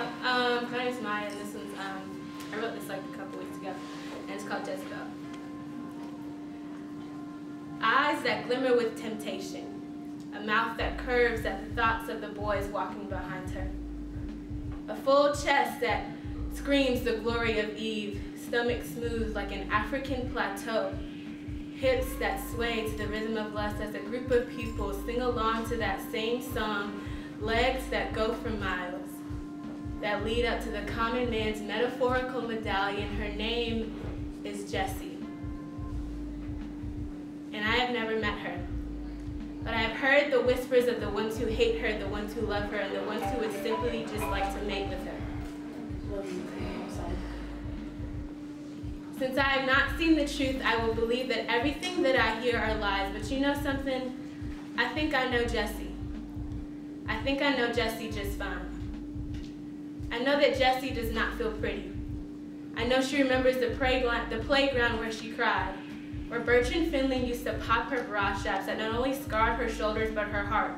Um, my name is Maya, and this one's, um, I wrote this like a couple weeks ago, and it's called Jezebel. Eyes that glimmer with temptation, a mouth that curves at the thoughts of the boys walking behind her. A full chest that screams the glory of Eve, stomach smooth like an African plateau, hips that sway to the rhythm of lust as a group of people sing along to that same song, legs that go for miles, that lead up to the common man's metaphorical medallion. Her name is Jessie. And I have never met her. But I have heard the whispers of the ones who hate her, the ones who love her, and the ones who would simply just like to mate with her. Since I have not seen the truth, I will believe that everything that I hear are lies. But you know something? I think I know Jessie. I think I know Jessie just fine. I know that Jessie does not feel pretty. I know she remembers the, the playground where she cried, where Bertrand Finley used to pop her bra straps that not only scarred her shoulders but her heart.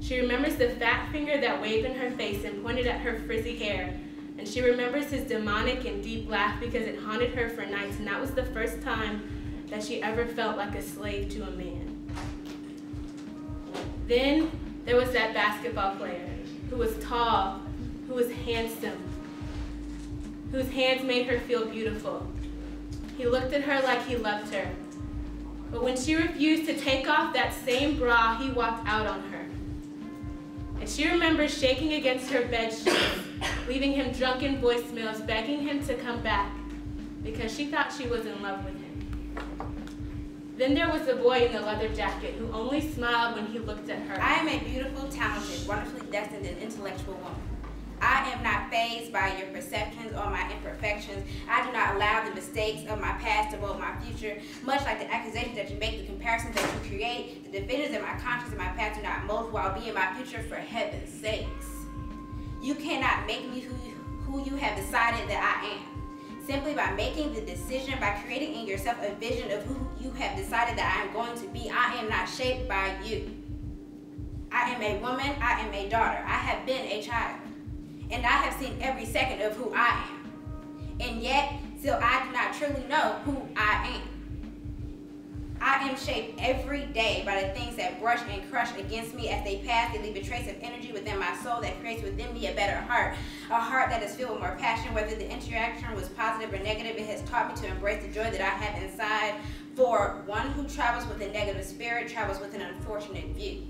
She remembers the fat finger that waved in her face and pointed at her frizzy hair and she remembers his demonic and deep laugh because it haunted her for nights, and that was the first time that she ever felt like a slave to a man. Then there was that basketball player who was tall, who was handsome, whose hands made her feel beautiful. He looked at her like he loved her. But when she refused to take off that same bra, he walked out on her. And she remembers shaking against her bed sheets leaving him drunken voicemails begging him to come back because she thought she was in love with him. Then there was the boy in the leather jacket who only smiled when he looked at her. I am a beautiful, talented, wonderfully destined, and intellectual woman. I am not fazed by your perceptions or my imperfections. I do not allow the mistakes of my past to mold my future. Much like the accusations that you make, the comparisons that you create, the divisions in my conscience and my past do not mold who I'll be in my future for heaven's sakes. You cannot make me who, who you have decided that I am. Simply by making the decision, by creating in yourself a vision of who you have decided that I am going to be, I am not shaped by you. I am a woman, I am a daughter, I have been a child. And I have seen every second of who I am. And yet, still I do not truly know who I am. I am shaped every day by the things that brush and crush against me as they pass. They leave a trace of energy within my soul that creates within me a better heart. A heart that is filled with more passion. Whether the interaction was positive or negative, it has taught me to embrace the joy that I have inside. For one who travels with a negative spirit travels with an unfortunate view.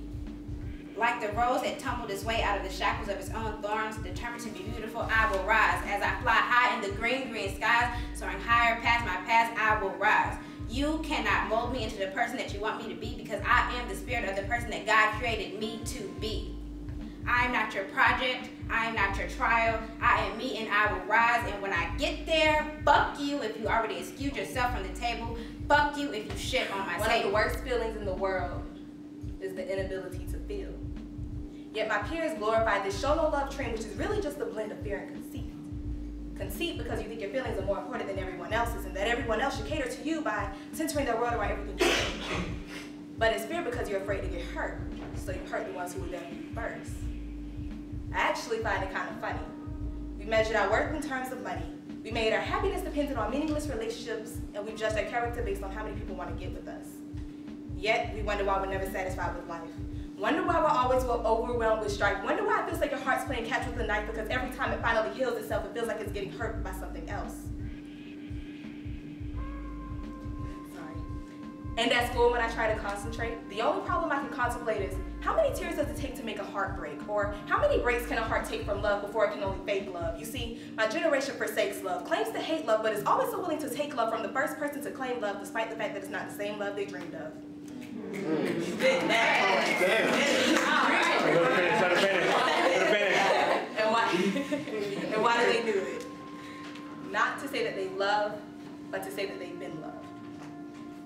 Like the rose that tumbled its way out of the shackles of its own thorns, determined to be beautiful, I will rise. As I fly high in the green, green skies, soaring higher past my past, I will rise. You cannot mold me into the person that you want me to be because I am the spirit of the person that God created me to be. I am not your project. I am not your trial. I am me and I will rise. And when I get there, fuck you if you already excused yourself from the table. Fuck you if you shit on my One table. of the worst feelings in the world is the inability to feel. Yet my peers glorify this show no love trend, which is really just a blend of fear and conceit conceit because you think your feelings are more important than everyone else's and that everyone else should cater to you by centering their world around everything you do. But it's fear because you're afraid to get hurt, so you hurt the ones who would then you first. I actually find it kind of funny. We measured our worth in terms of money. We made our happiness dependent on meaningless relationships, and we judged our character based on how many people want to get with us. Yet, we wonder why we're never satisfied with life. Wonder why we're always overwhelmed with strife. Wonder why it feels like your heart's playing catch with a knife because every time it finally heals itself, it feels like it's getting hurt by something else. Sorry. And at school, when I try to concentrate, the only problem I can contemplate is how many tears does it take to make a heart break? Or how many breaks can a heart take from love before it can only fake love? You see, my generation forsakes love, claims to hate love, but is always so willing to take love from the first person to claim love despite the fact that it's not the same love they dreamed of. Damn. And why, and why do they do it? Not to say that they love, but to say that they've been loved.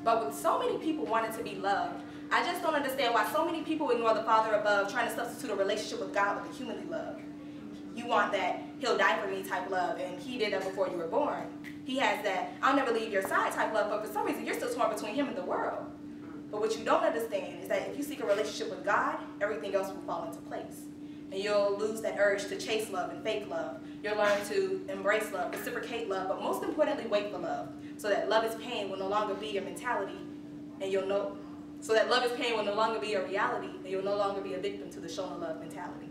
But with so many people wanting to be loved, I just don't understand why so many people ignore the Father above trying to substitute a relationship with God with a humanly love. You want that he'll die for me type love, and he did that before you were born. He has that I'll never leave your side type love, but for some reason you're still torn between him and the world. But what you don't understand is that if you seek a relationship with God, everything else will fall into place. and you'll lose that urge to chase love and fake love. You'll learn to embrace love, reciprocate love, but most importantly, wait for love. So that love is pain will no longer be your mentality, and you'll know. So that love is pain will no longer be a reality, and you'll no longer be a victim to the show no love mentality.